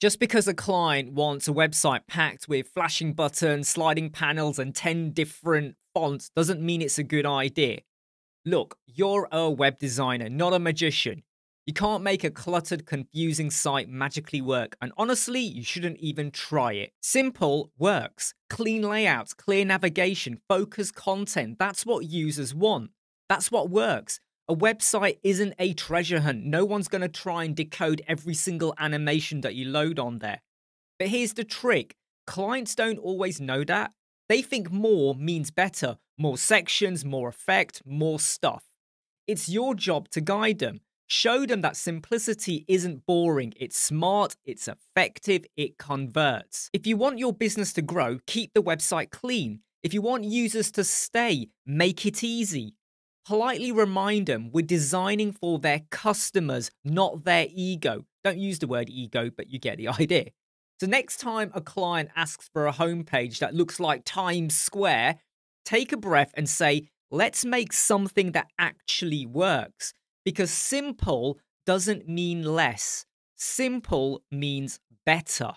Just because a client wants a website packed with flashing buttons, sliding panels, and 10 different fonts doesn't mean it's a good idea. Look, you're a web designer, not a magician. You can't make a cluttered, confusing site magically work, and honestly, you shouldn't even try it. Simple works. Clean layouts, clear navigation, focused content. That's what users want. That's what works. A website isn't a treasure hunt. No one's going to try and decode every single animation that you load on there. But here's the trick clients don't always know that. They think more means better more sections, more effect, more stuff. It's your job to guide them. Show them that simplicity isn't boring, it's smart, it's effective, it converts. If you want your business to grow, keep the website clean. If you want users to stay, make it easy politely remind them we're designing for their customers, not their ego. Don't use the word ego, but you get the idea. So, next time a client asks for a homepage that looks like Times Square, take a breath and say, let's make something that actually works. Because simple doesn't mean less, simple means better.